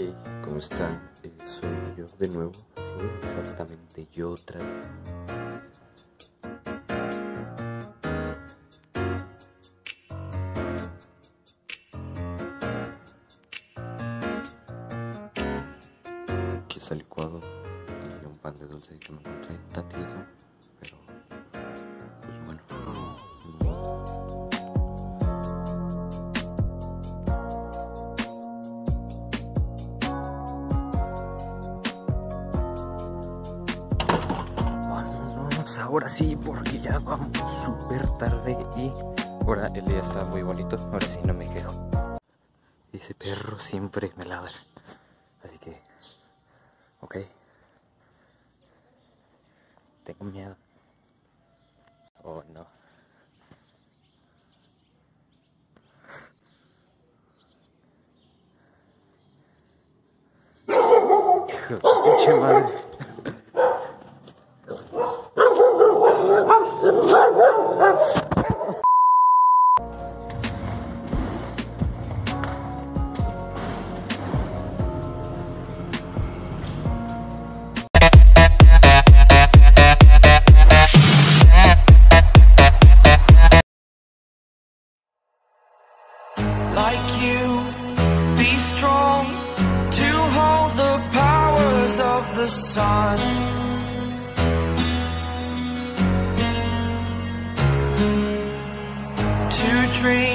Hey, ¿cómo están? Eh, soy yo de nuevo, sí, exactamente yo otra vez. Que salí licuado y un pan de dulce que me encontré, está tieso, pero ahora sí, porque ya vamos súper tarde y ahora el día está muy bonito, ahora sí no me quejo. Ese perro siempre me ladra, así que, ok, tengo miedo. Oh no. Hijo, madre. country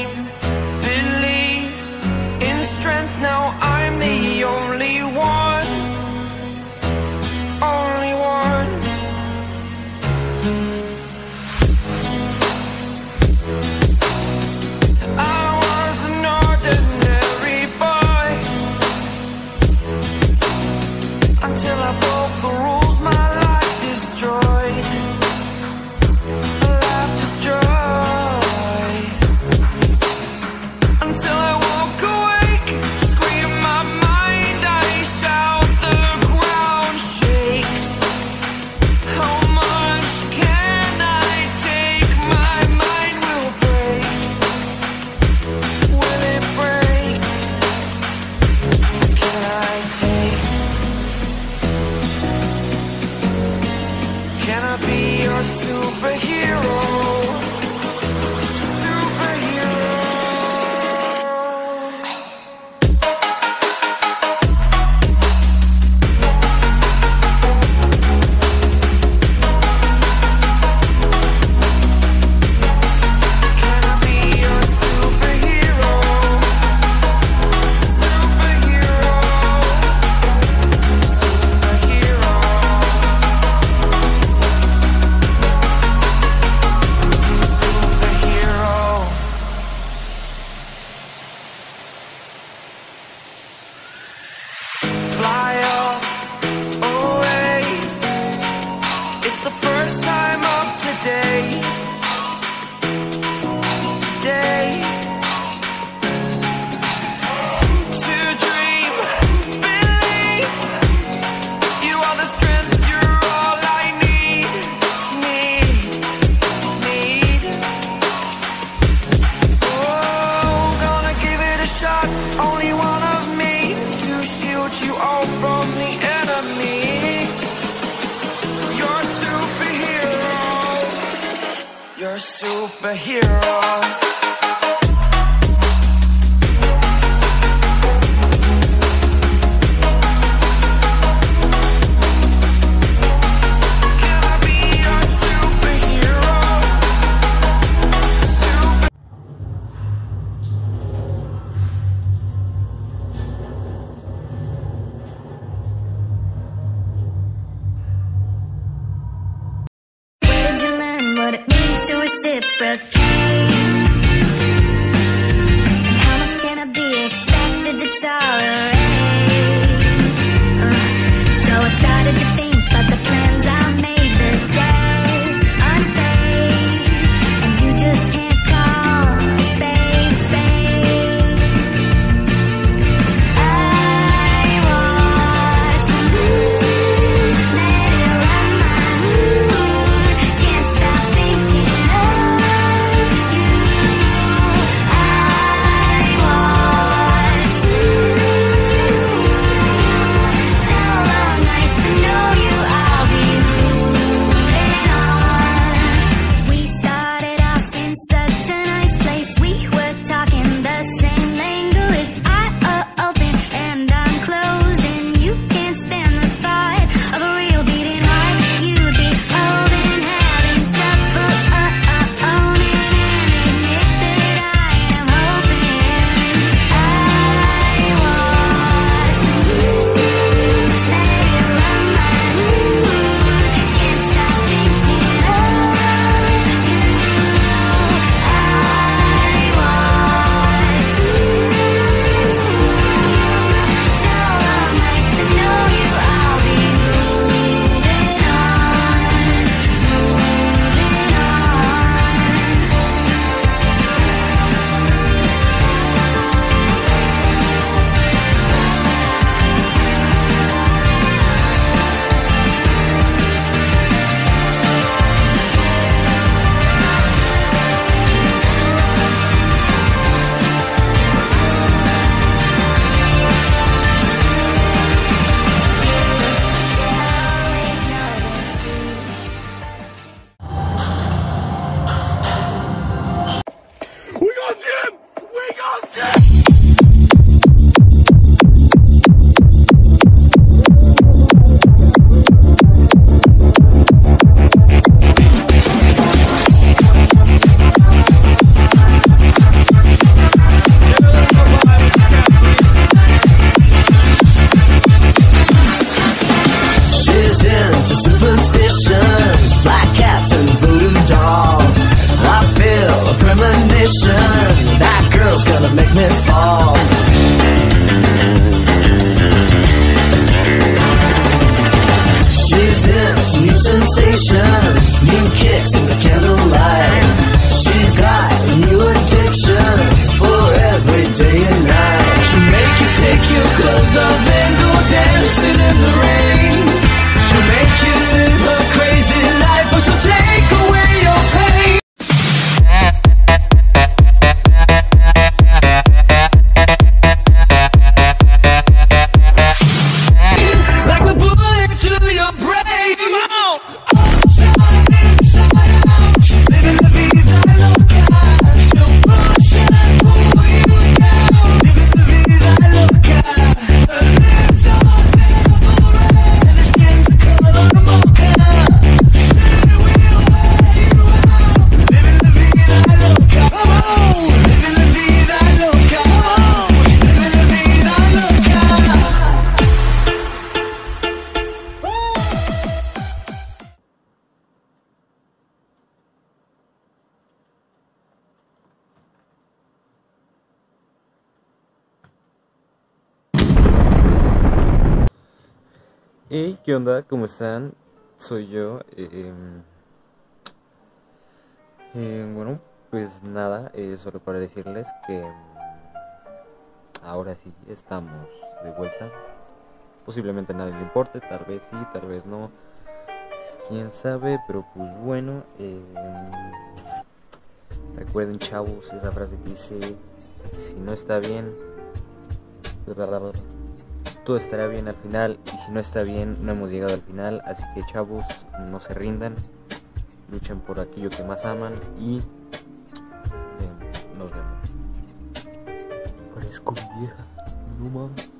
superhero. The candlelight. Hey, ¿qué onda? ¿Cómo están? Soy yo. eh, em, eh, bueno, pues nada, eh, solo para decirles que mm, ahora sí estamos de vuelta. Posiblemente nadie le importe, tal vez sí, tal vez no. Quién sabe, pero pues bueno. em, recuerden, chavos, esa frase que dice: Si no está bien, todo estará bien al final y si no está bien no hemos llegado al final así que chavos no se rindan luchen por aquello que más aman y eh, nos vemos. Parezco vieja no mames